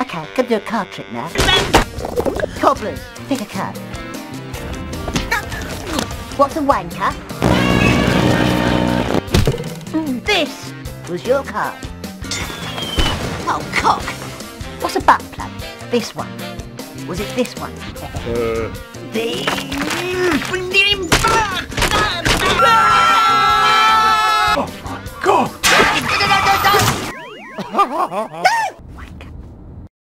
Okay, gonna do a card trick now. Cobblers, pick a card. What's a wanker? Hmm, this was your card. Oh, cock! What's a butt plug? This one. Was it this one? uh. The... Oh my god!